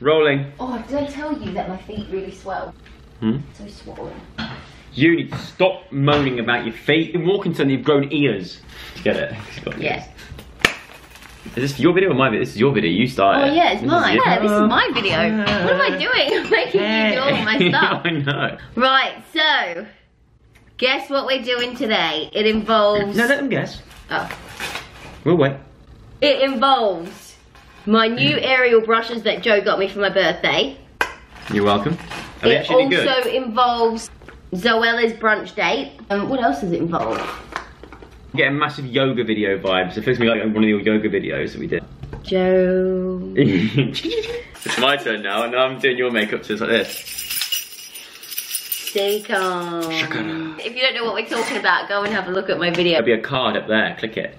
Rolling. Oh, did I tell you that my feet really swell? Hmm? So swollen. You need to stop moaning about your feet. You're walking to you've grown ears. Get it? Got Yeah. Is this your video or my video? This is your video. You Oh yeah, it's This mine. Yeah, this is my video. What am I doing? I'm making you do all my stuff. I know. Right, so guess what we're doing today? It involves No, let them guess. oh, We'll wait. it involves my new aerial brushes that Joe got me for my birthday. You're welcome. Are It also good? involves Zoella's brunch date. Um, what else does it involve? Getting massive yoga video vibes. It feels to me like one of your yoga videos that we did. Joe. it's my turn now, and I'm doing your makeup, so it's like this. Stay calm. If you don't know what we're talking about, go and have a look at my video. There'll be a card up there. Click it.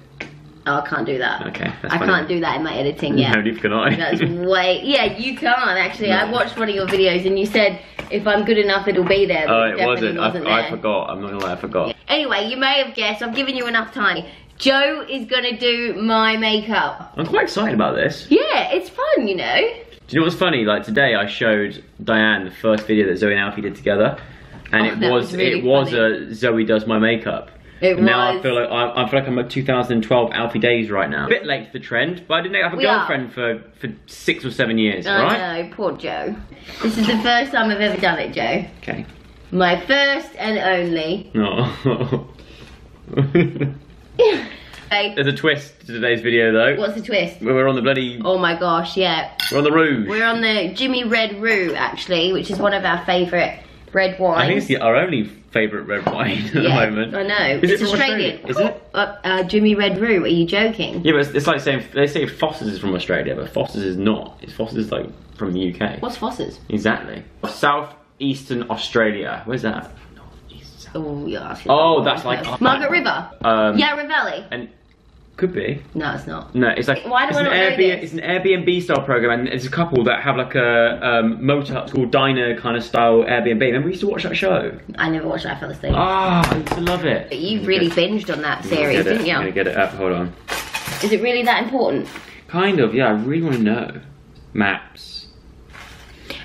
Oh, I can't do that. Okay, that's I funny. can't do that in my editing yet. No, neither can I. That's way. Yeah, you can't actually. I watched one of your videos and you said if I'm good enough, it'll be there. Oh, it it wasn't. definitely I, I forgot. I'm not gonna lie, I forgot. Anyway, you may have guessed. I've given you enough time. Joe is gonna do my makeup. I'm quite excited about this. Yeah, it's fun, you know. Do you know what's funny? Like today, I showed Diane the first video that Zoe and Alfie did together, and Oh, it was, was really it was a Zoe does my makeup. It now was. I feel like I, I feel like I'm at 2012 Alfie days right now. A bit late for the trend, but I didn't have a We are. girlfriend for for six or seven years, I right? know, poor Joe. This is the first time I've ever done it, Joe. Okay. My first and only. No. Oh. Hey, There's a twist to today's video though. what's the twist? We're on the bloody. Oh my gosh, yeah. We're on the rouge. We're on the Jimmy Red Rue, actually, which is one of our favourite red wine. I think it's the, our only favourite red wine at the moment. I know. Is it's it Australian. Australia? Is it? Uh, uh, Jimmy Red Rue, are you joking? Yeah, but it's, it's like saying they say Foster's is from Australia, but Foster's is not. It's Foster's like from the UK. What's Foster's? Exactly. South Eastern Australia. Where's that? Northeast, south. Oh, you're. Oh, that's like Margaret River. Um, Yarra Valley. And could be. No, it's not. No, it's like Why do it's I an not know Airbnb. this? It's an Airbnb style program, and it's a couple that have like a um, motor school diner kind of style Airbnb. Remember we used to watch that show? I never watched that for the thing. Ah, I used to love it. But you really binged on that series, Get it. didn't I'm gonna get it up. Hold on. Is it really that important? Kind of. Yeah, I really want to know. Maps.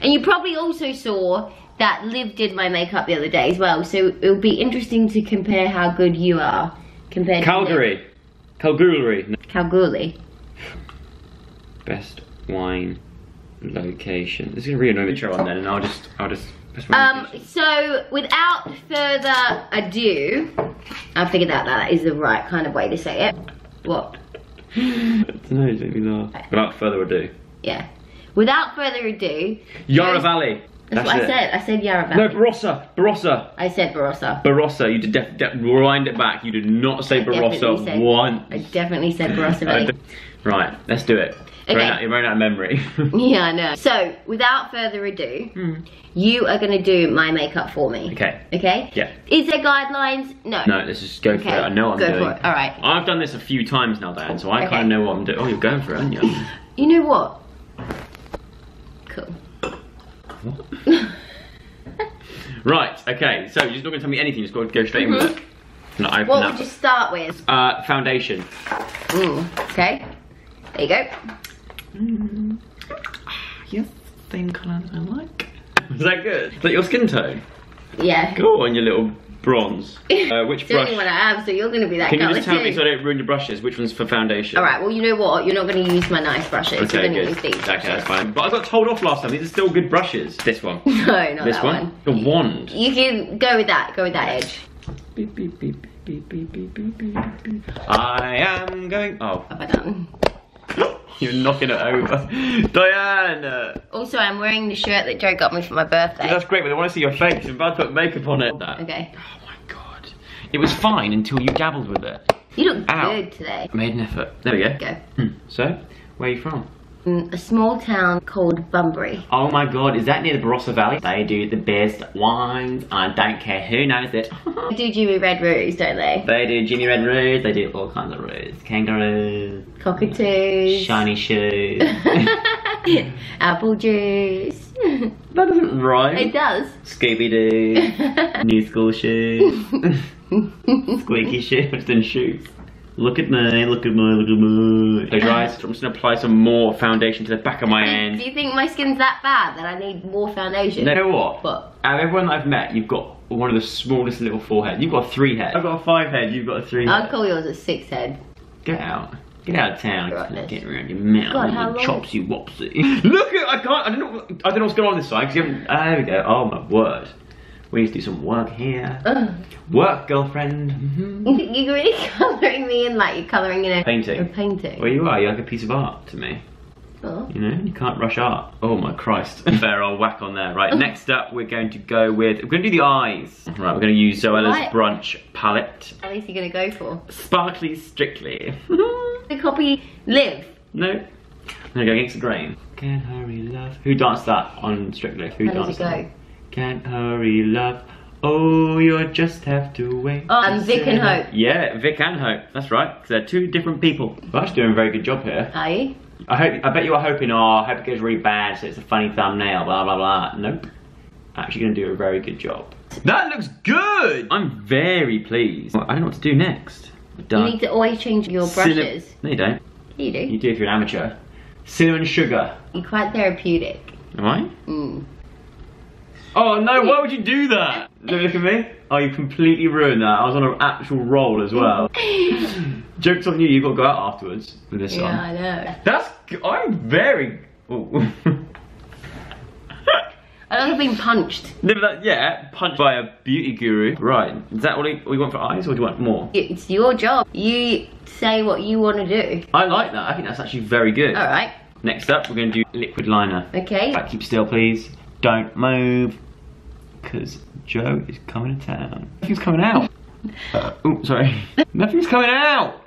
And you probably also saw that Liv did my makeup the other day as well, so it'll be interesting to compare how good you are compared to Liv. Calgary. Calgary. No. Kalgoorlie. Best wine location. This is gonna really annoy me. Show on then, and I'll just, I'll just. Um, location. so without further ado, I figured out that is the right kind of way to say it. What? no, it's made me laugh. Without further ado, Yeah. Without further ado, Yarra Valley. That's, what it. I said. I said Yarra No, Barossa. Barossa. I said Barossa. Barossa. You did def- def- rewind it back. You did not say definitely Barossa said- once. I definitely said Barossa right, let's do it. Okay. Running out, running out of memory. Yeah, I know. So, without further ado, hmm. you are going to do my makeup for me. Okay. Okay? Yeah. Is there guidelines? No. No, let's just go for it. I know what I'm go doing. for it. All right. I've done this a few times now, Dan, so I Okay. kind of know what I'm doing. Oh, you're going for it, aren't you? You know what? Cool. right. Okay. So you're just not going to tell me anything. You're just going to go straight in with it. No, open Mm-hmm. What up. would you start with? Uh, foundation. Mm, okay. There you go. Yes, same colour that I like. Is that good? Is that your skin tone? Yeah. Go on, your little bronze. Uh, which brush? Don't know what I am, so you're going to be that. Can you just tell too. me so I don't ruin your brushes? Which one's for foundation? All right. Well, you know what? You're not going to use my nice brushes. Okay, you're going use these. Okay, that's fine. But I got told off last time. These are still good brushes. This one. No, not this that one. This one. The wand. You can go with that. Go with that edge. Beep, beep, beep, I am going. Oh. Have I done? you're knocking it over, Diane. Also, I'm wearing the shirt that Joe got me for my birthday. That's great, but I want to see your face. I'm about to put makeup on it. That. Okay. Oh my god. It was fine until you dabbled with it. You look Ow. good today. I made an effort. There we go. Go. Hmm. So, where are you from? Mm, a small town called Bunbury. Oh my god, is that near the Barossa Valley? They do the best wines. I don't care who knows it. They do Jimmy Red Rose, don't they? they do Jimmy Red Rose, they do all kinds of rose. Kangaroos, Cockatoos. shiny shoes. Apple juice. that doesn't rhyme. it does. Scooby Doo, new school shoes, squeaky shoes and shoes. Look at me, look at me, look at me. Close your eyes. I'm just gonna apply some more foundation to the back of my Do you think my skin's that bad that I need more foundation? You know what? What? Out of everyone that I've met, you've got one of the smallest little foreheads. You've got a three head. I've got a five head. You've got a three I'll head. call yours a six head. Get out. Get out of town. Right, Get around your mouth. God, and how long- chops, you wopsy. Look at. I can't. I don't know. I don't know what's going on this side because you haven't. Ah, there we go. Oh my word. We need to do some work here. Ugh. Work, girlfriend. Mhm. You're really colouring me in like you're colouring in a, Painting. a painting. Well, you are. You're like a piece of art to me. Oh. You know, you can't rush art. Oh my Christ. Fair old whack on there. Right, next up we're going to go with, we're going to do the eyes. Right, we're going to use Zoella's Right. Brunch palette. At least you're gonna go for. Sparkly Strictly. The copy live. no. I'm going to go against the grain. Can't hurry love. Who danced that on Strictly? Who How does danced it that? Go? Can't hurry love. Oh, you just have to wait. Oh, and Vick and Hope. Yeah, Vick and Hope. That's right. 'cause they're two different people. We're doing a very good job here. Are you? I hope. I bet you are hoping. Oh, I hope it goes really bad, so it's a funny thumbnail. Blah blah blah. Nope. Actually, going to do a very good job. That looks good. I'm very pleased. Well, I don't know what to do next. We're You need to always change your Cinna- brushes. no, you don't. You do. You do if you're an amateur. Cinnamon sugar. You're quite therapeutic. Am I? Mm. Oh no! Why would you do that? Look look at me. Oh, you completely ruined that. I was on an actual roll as well. Jokes on you. You've got to go out afterwards with this Yeah, on. I know. That's. g- I'm very. Ooh. I like being punched. No, but that, yeah, punched by a beauty guru. Right. Is that all you, all you want for eyes, or do you want more? It's your job. You say what you want to do. I like that. I think that's actually very good. All right. Next up, we're going to do liquid liner. Okay. Right, keep still, please. Don't move, because Joe is coming to town. Nothing's coming out. uh, oh, sorry. Nothing's coming out.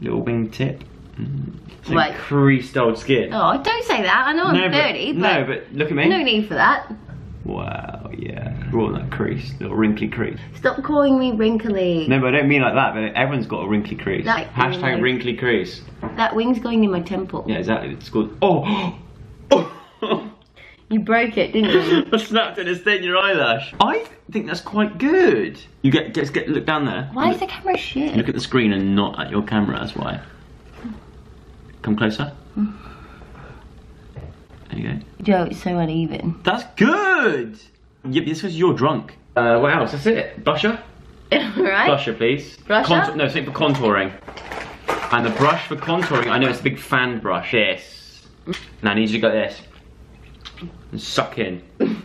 Little wingtip. Mm. Some Right. creased old skin. Oh, don't say that. I know I'm no, 30, but, but, no, but look at me. no need for that. Wow, yeah. We're all that crease, little wrinkly crease. Stop calling me wrinkly. No, but I don't mean like that, but everyone's got a wrinkly crease. Like- Hashtag wrinkly crease. That wing's going in my temple. Yeah, exactly. It's called. Oh! Oh! You broke it, didn't you? I snapped it and it stayed your eyelash. I think that's quite good. You get, get, get look down there. Why look, is the camera shit? Look at the screen and not at your camera, that's why. Come closer. There you go. Joe, it's so uneven. That's good! Yep, this because you're drunk. Uh, what else? That's it. Blusher? right? Blusher, please. Blusher? Contour- no, something for contouring. And the brush for contouring, I know it's a big fan brush. This. Now I need you to go this. And suck in.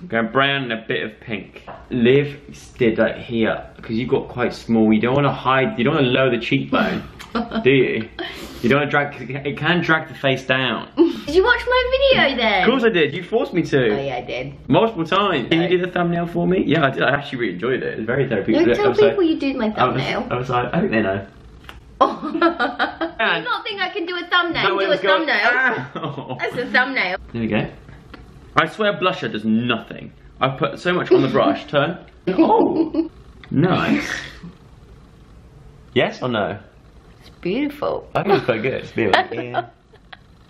Go brown and a bit of pink. Liv did like here, because you've got quite small. You don't want to hide, you don't want to lower the cheekbone, do you? You don't want to drag, it can drag the face down. Did you watch my video then? Of course I did, you forced me to. Oh yeah, I did. Multiple times. Can you do the thumbnail for me? Yeah, I did. I actually really enjoyed it. It was very therapeutic. Don't tell was like- people you did my I was, thumbnail. I was like, I think they know. Oh. you not think I can do a thumbnail? That way do a was going- thumbnail. Ow. That's a thumbnail. There we go. I swear blusher does nothing. I've put so much on the brush. Turn. Oh. Nice. Yes or no? It's beautiful. I think it's quite good. It's beautiful. bit on the ear.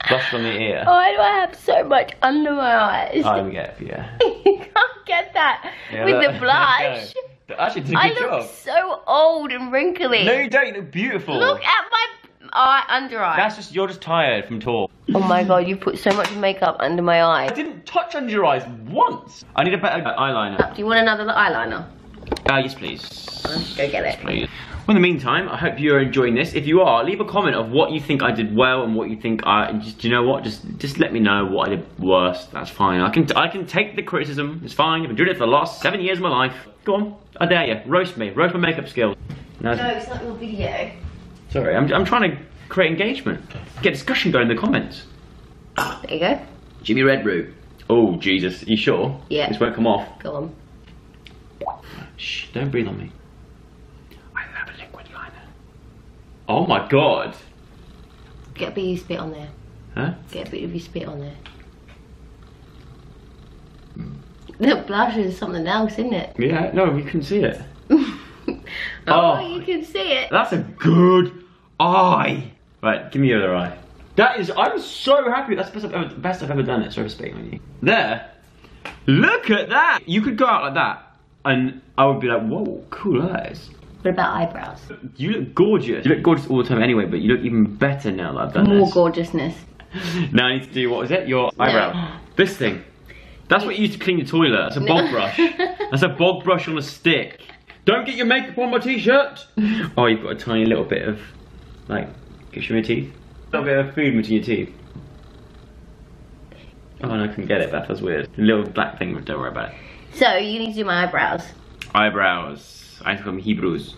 Blush on the ear. Why do I have so much under my eyes? I will get it for you. you can't get that Yeah, with look. the blush. No. Actually, did a I good look job. so old and wrinkly. No, you don't. You look beautiful. Look at my eye under eye. That's just you're just tired from talk. Oh my god, you put so much makeup under my eyes. I didn't touch under your eyes once. I need a better eyeliner. Do you want another eyeliner? Uh, yes, please. Let's go get it. Please. Well, in the meantime, I hope you're enjoying this. If you are, leave a comment of what you think I did well and what you think I. Just you know what? Just just let me know what I did worse. That's fine. I can I can take the criticism. It's fine. I've been doing it for the last seven years of my life. Go on, I dare you. Roast me. Roast my makeup skills. No, No, it's not your video. Sorry. I'm I'm trying to create engagement. Get discussion going in the comments. There you go. Jimmy Redroot. Oh Jesus, you sure? Yeah. This won't come off. Go on. Shh, don't breathe on me. I have a liquid liner. Oh my god. Get a bit of your spit on there. Huh? Get a bit of your spit on there. The blush is something else, isn't it? Yeah, no, you can see it. oh, Oh. you can see it. That's a good eye. Right, give me your other eye. That is, I'm so happy. That's the best I've ever, best I've ever done it. Sorry for spitting on you. There. Look at that. You could go out like that, and I would be like, whoa, cool eyes. What about eyebrows? You look gorgeous. You look gorgeous all the time anyway, but you look even better now that I've done More this. gorgeousness. Now I need to do what is it? Your eyebrow. This thing. That's what you use to clean your toilet. That's a bog brush. That's a bog brush on a stick. Don't get your makeup on my t-shirt. Oh, you've got a tiny little bit of like, can you show me your teeth? A little bit of food between your teeth. Oh, and I couldn't get it. That was weird. The little black thing. Don't worry about it. So you need to do my eyebrows. Eyebrows. I from Hebrews.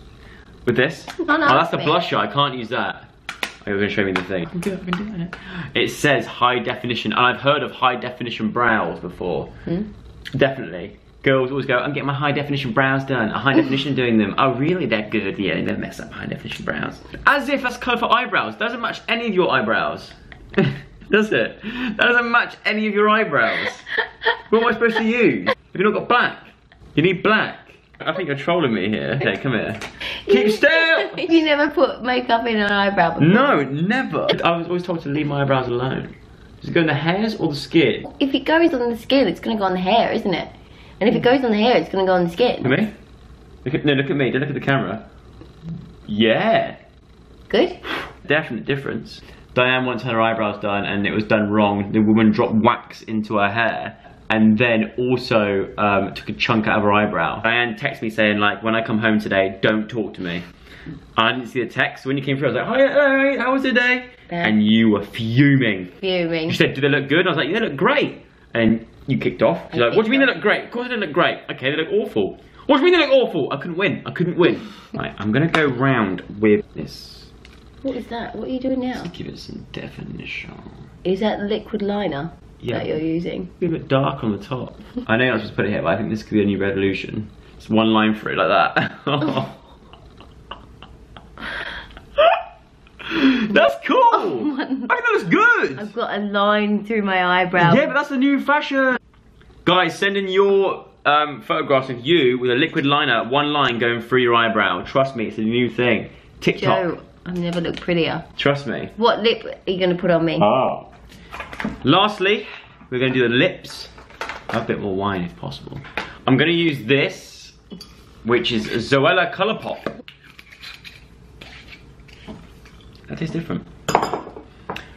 With this? Oh, Oh, that's the me. blusher. I can't use that. Oh, you're going to show me the thing. I can do it, I can do it. It says high definition, and I've heard of high definition brows before. Hmm? Definitely. Girls always go, I'm getting my high definition brows done. A high definition doing them. Oh, really? They're good. Yeah, they mess up high definition brows. As if that's colour for eyebrows. Doesn't match any of your eyebrows. Does it? That doesn't match any of your eyebrows. What am I supposed to use? Have you not got black? You need black. I think you're trolling me here. Okay, come here. Keep still! you never put makeup in an eyebrow before. No, never. I was always told to leave my eyebrows alone. Does it go in the hairs or the skin? If it goes on the skin, it's gonna go on the hair, isn't it? And if it goes on the hair, it's gonna go on the Look at skin. me. Look at, no, look at me. Don't look at the camera. Yeah. Good? Definite difference. Diane once had her eyebrows done and it was done wrong. The woman dropped wax into her hair and then also um, took a chunk out of her eyebrow. Diane texted me saying like, when I come home today, don't talk to me. I didn't see the text. When you came through, I was like, hi, hi, how was your day? Yeah. And you were fuming. Fuming. She said, do they look good? And I was like, yeah, they look great. And you kicked off. She's like, what do you mean they look great? Of course they look great. Okay, they look awful. What do you mean they look awful? I couldn't win. I couldn't win. right, I'm gonna go round with this. What is that? What are you doing now? Give it some definition. Is that liquid liner Yeah. that you're using? A bit dark on the top. I know I was supposed to put it here, but I think this could be a new revolution. It's one line for it like that. Oh. That's cool. I think that looks good. I've got a line through my eyebrow. Yeah, but that's the new fashion. Guys, send in your um, photographs of you with a liquid liner, one line going through your eyebrow. Trust me, it's a new thing. TikTok. Joe, I've never looked prettier. Trust me. What lip are you gonna put on me? Oh. Lastly, we're going to do the lips. A bit more wine if possible. I'm going to use this, which is Zoella Colourpop. That tastes different.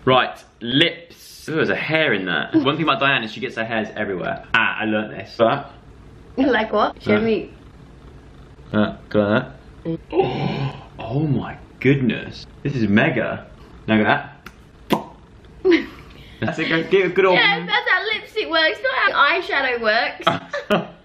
Right, lips. Ooh, there's a hair in that. One thing about Diane is she gets her hairs everywhere. Ah, I learnt this. But, like what? Show Yeah. me. uh, go like that. Oh, oh my goodness. This is mega. Now go that. That's it, go. Give a good old. Yeah, that's how lipstick works, not how eyeshadow works.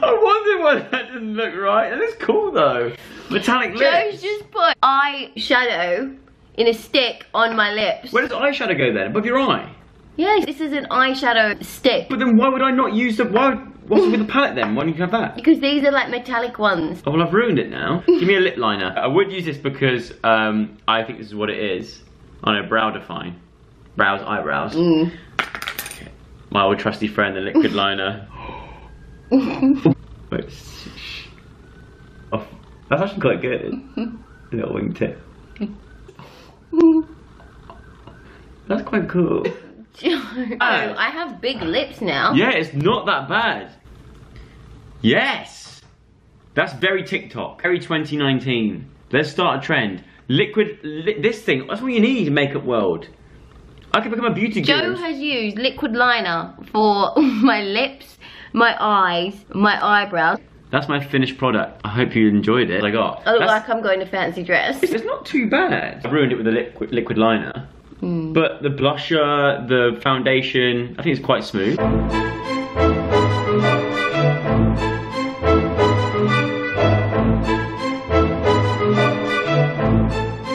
I wonder why that didn't look right. It looks cool though. Metallic Joe's lips. just put eyeshadow in a stick on my lips. Where does eyeshadow go then? Above your eye? Yes, this is an eyeshadow stick. But then why would I not use the why what's with the palette then? Why don't you have that? Because these are like metallic ones. Oh well I've ruined it now. Give me a lip liner. I would use this because um, I think this is what it is. I know, brow define. Brows, eyebrows. Mm. My old trusty friend, the liquid liner. Oh, that's actually quite good. Little wingtip. That's quite cool. Oh, I have big lips now. Yeah, it's not that bad. Yes! That's very TikTok. Very 2019. Let's start a trend. Liquid, li- this thing, that's what you need in makeup world. I could become a beauty Joe guru. has used liquid liner for my lips, my eyes, my eyebrows. That's my finished product. I hope you enjoyed it. I got. I look That's- like I'm going to fancy dress. It's not too bad. I ruined it with the liquid, liquid liner. Hmm. But the blusher, the foundation, I think it's quite smooth.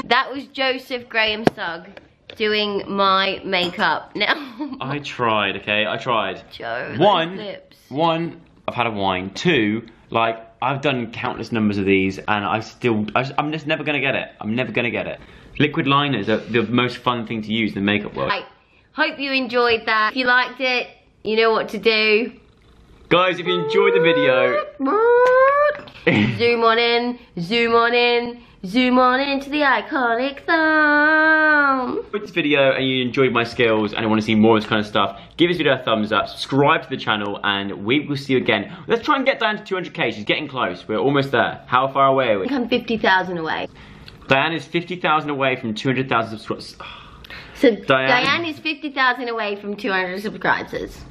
That was Joseph Graham Sugg doing my makeup. Now, I tried, okay? I tried. Joe, One, lips. one, I've had a wine. Two, like, I've done countless numbers of these and I still, I, am just never gonna get it. I'm never gonna get it. Liquid liners are the most fun thing to use in the makeup world. I hope you enjoyed that. If you liked it, you know what to do. Guys, if you enjoyed the video, zoom on in, zoom on in, zoom on into the iconic thumb. enjoyed this video and you enjoyed my skills and you want to see more of this kind of stuff, give this video a thumbs up, subscribe to the channel, and we will see you again. Let's try and get down to 200k. She's getting close. We're almost there. How far away are we? I'm 50,000 away. Diane is 50,000 away from 200,000 subscribers. So Diane- Diane, is 50,000 away from 200 subscribers.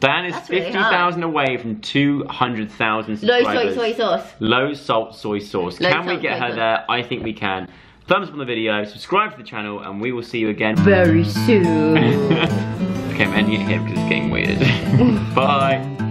Diane is That's really 50,000 away from 200,000 Low subscribers. soy soy sauce. Low salt soy sauce. Low can we get her sauce. there? I think we can. Thumbs up on the video, subscribe to the channel, and we will see you again. Very soon. okay, I'm ending it here because it's getting weird. Bye.